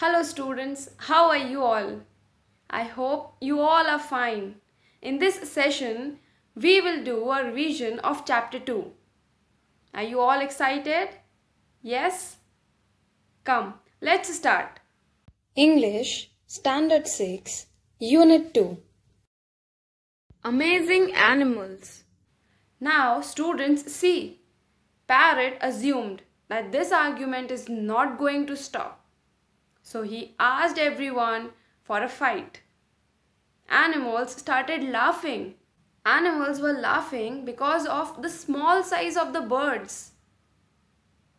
Hello students, how are you all? I hope you all are fine. In this session, we will do a revision of chapter 2. Are you all excited? Yes? Come, let's start. English Standard 6 Unit 2 Amazing Animals Now students see. Parrot assumed that this argument is not going to stop. So he asked everyone for a fight. Animals started laughing. Animals were laughing because of the small size of the birds.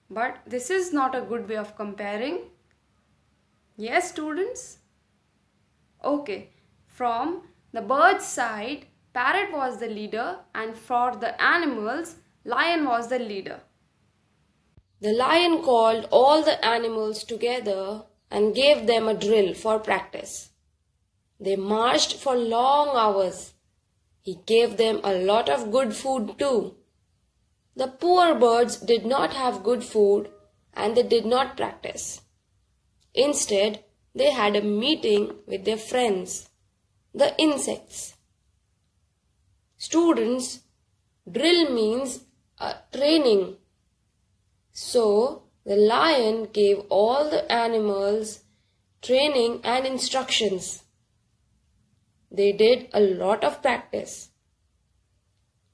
But this is not a good way of comparing. Yes, students? Okay, from the bird's side, parrot was the leader and for the animals, lion was the leader. The lion called all the animals together and gave them a drill for practice. They marched for long hours. He gave them a lot of good food too. The poor birds did not have good food and they did not practice. Instead, they had a meeting with their friends, the insects. Students, drill means training. So, the lion gave all the animals training and instructions. They did a lot of practice.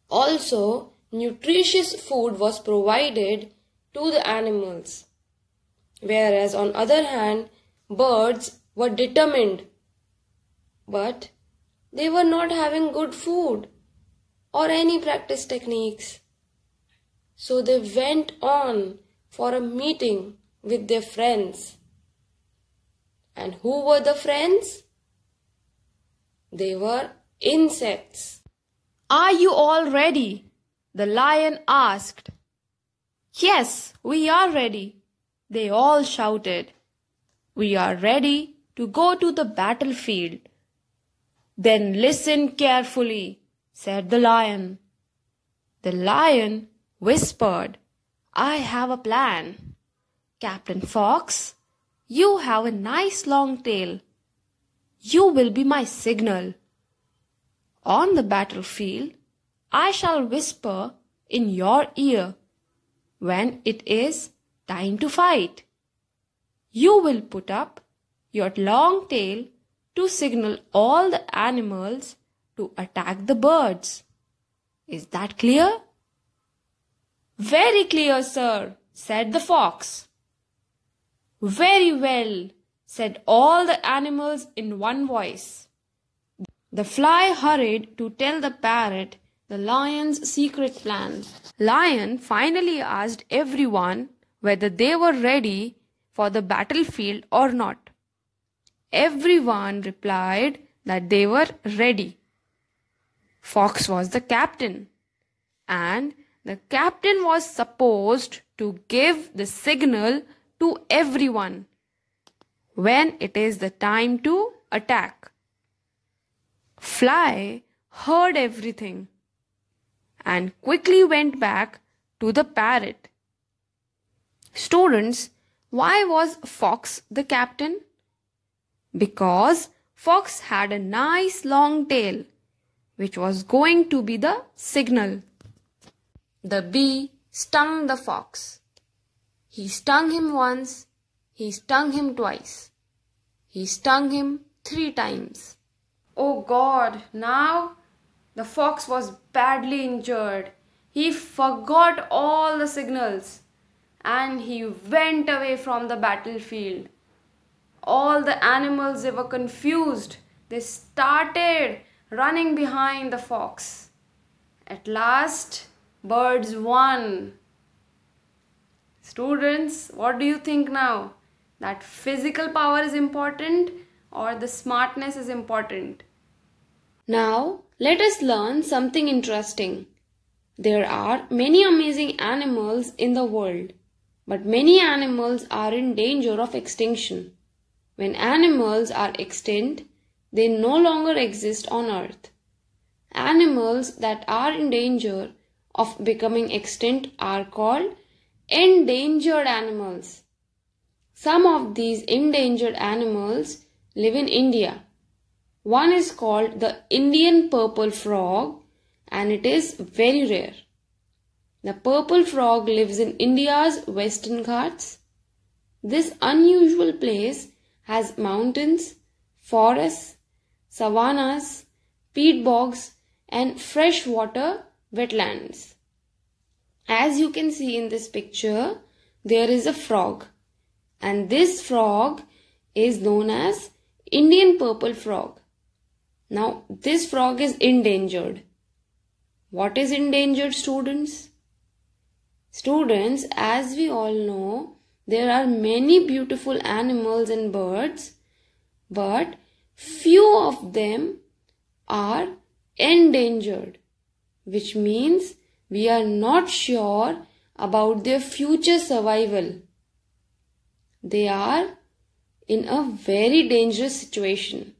Also, nutritious food was provided to the animals. Whereas on other hand, birds were determined. But they were not having good food or any practice techniques. So they went on for a meeting with their friends. And who were the friends? They were insects. Are you all ready? The lion asked. Yes, we are ready. They all shouted. We are ready to go to the battlefield. Then listen carefully, said the lion. The lion whispered, I have a plan. Captain Fox, you have a nice long tail. You will be my signal. On the battlefield, I shall whisper in your ear when it is time to fight. You will put up your long tail to signal all the animals to attack the birds. Is that clear? Very clear, sir, said the fox. Very well, said all the animals in one voice. The fly hurried to tell the parrot the lion's secret plan. Lion finally asked everyone whether they were ready for the battlefield or not. Everyone replied that they were ready. Fox was the captain and the captain was supposed to give the signal to everyone when it is the time to attack. Fly heard everything and quickly went back to the parrot. Students, why was Fox the captain? Because Fox had a nice long tail, which was going to be the signal. The bee stung the fox. He stung him once, he stung him twice. He stung him three times. Oh God, now the fox was badly injured. He forgot all the signals and he went away from the battlefield. All the animals they were confused. They started running behind the fox. At last, birds won. Students, what do you think now? That physical power is important or the smartness is important? Now, let us learn something interesting. There are many amazing animals in the world, but many animals are in danger of extinction. When animals are extinct, they no longer exist on earth. Animals that are in danger of becoming extinct are called endangered animals. Some of these endangered animals live in India. One is called the Indian purple frog and it is very rare. The purple frog lives in India's western Ghats. This unusual place has mountains, forests, savannas, peat bogs and freshwater wetlands. As you can see in this picture, there is a frog and this frog is known as Indian purple frog. Now, this frog is endangered. What is endangered, students? Students, as we all know, there are many beautiful animals and birds, but few of them are endangered, which means we are not sure about their future survival. They are in a very dangerous situation.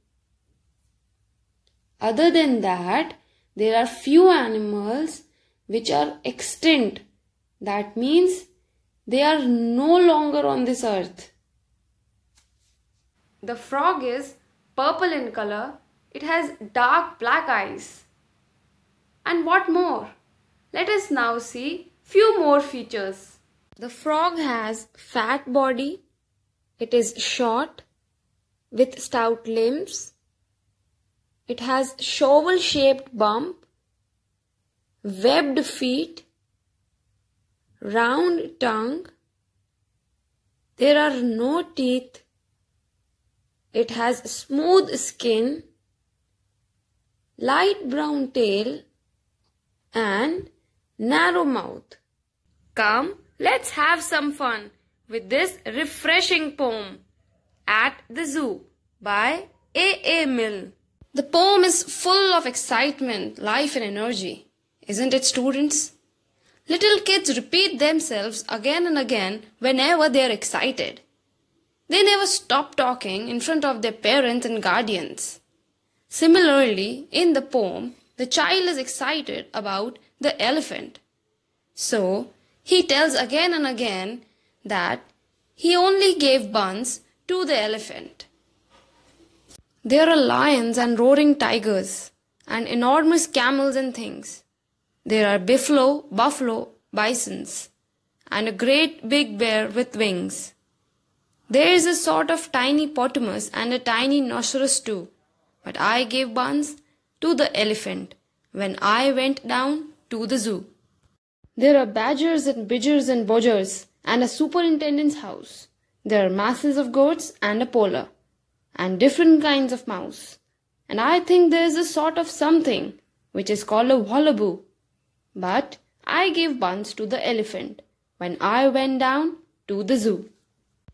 Other than that, there are few animals which are extinct. That means they are no longer on this earth. The frog is purple in color. It has dark black eyes. And what more? Let us now see few more features. The frog has fat body. It is short with stout limbs. It has shovel shaped bump, webbed feet, round tongue. There are no teeth. It has smooth skin, light brown tail and narrow mouth. Come, let's have some fun with this refreshing poem at the zoo by A. A. Milne. The poem is full of excitement, life and energy. Isn't it students? Little kids repeat themselves again and again whenever they are excited. They never stop talking in front of their parents and guardians. Similarly, in the poem, the child is excited about the elephant. So, he tells again and again that he only gave buns to the elephant. There are lions and roaring tigers and enormous camels and things. There are buffalo, buffalo, bisons, and a great big bear with wings. There is a sort of tiny potamus and a tiny rhinoceros too, but I gave buns to the elephant when I went down to the zoo. There are badgers and bidgers and bodgers and a superintendent's house. There are masses of goats and a polar and different kinds of mouse. And I think there is a sort of something which is called a wallaby. But I gave buns to the elephant when I went down to the zoo.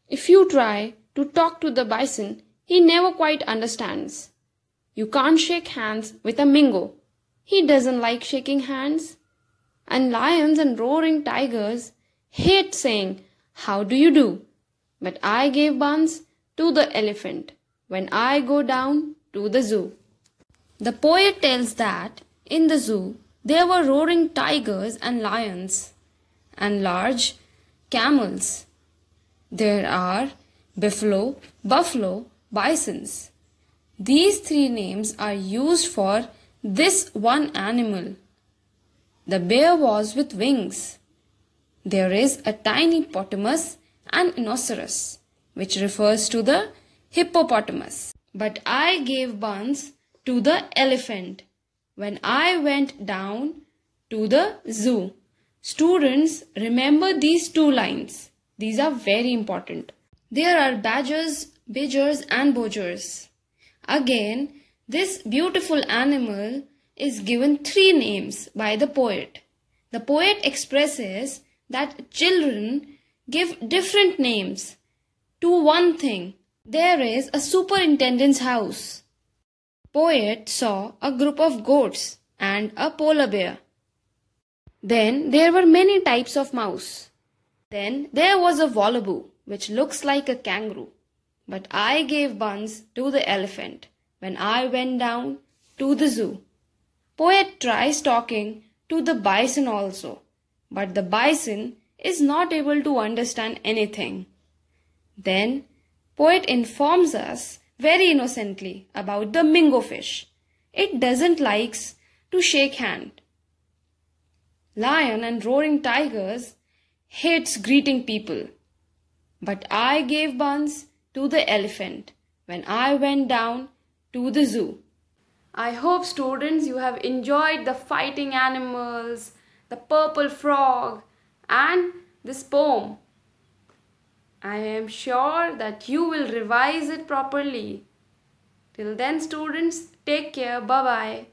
If you try to talk to the bison, he never quite understands. You can't shake hands with a mingo. He doesn't like shaking hands. And lions and roaring tigers hate saying, How do you do? But I gave buns to the elephant when I go down to the zoo. The poet tells that in the zoo there were roaring tigers and lions and large camels. There are buffalo, buffalo, bisons. These three names are used for this one animal. The bear was with wings. There is a tiny potamus and rhinoceros, which refers to the hippopotamus. But I gave buns to the elephant when I went down to the zoo. Students, remember these two lines. These are very important. There are badgers, bidgers and bodgers. Again, this beautiful animal is given three names by the poet. The poet expresses that children give different names to one thing there is a superintendent's house. Poet saw a group of goats and a polar bear. Then there were many types of mouse. Then there was a wallaby, which looks like a kangaroo. But I gave buns to the elephant when I went down to the zoo. Poet tries talking to the bison also, but the bison is not able to understand anything. Then, poet informs us very innocently about the mingo fish. It doesn't likes to shake hand. Lion and roaring tigers hates greeting people. But I gave buns to the elephant when I went down to the zoo. I hope students you have enjoyed the fighting animals, the purple frog and this poem. I am sure that you will revise it properly. Till then students, take care. Bye-bye.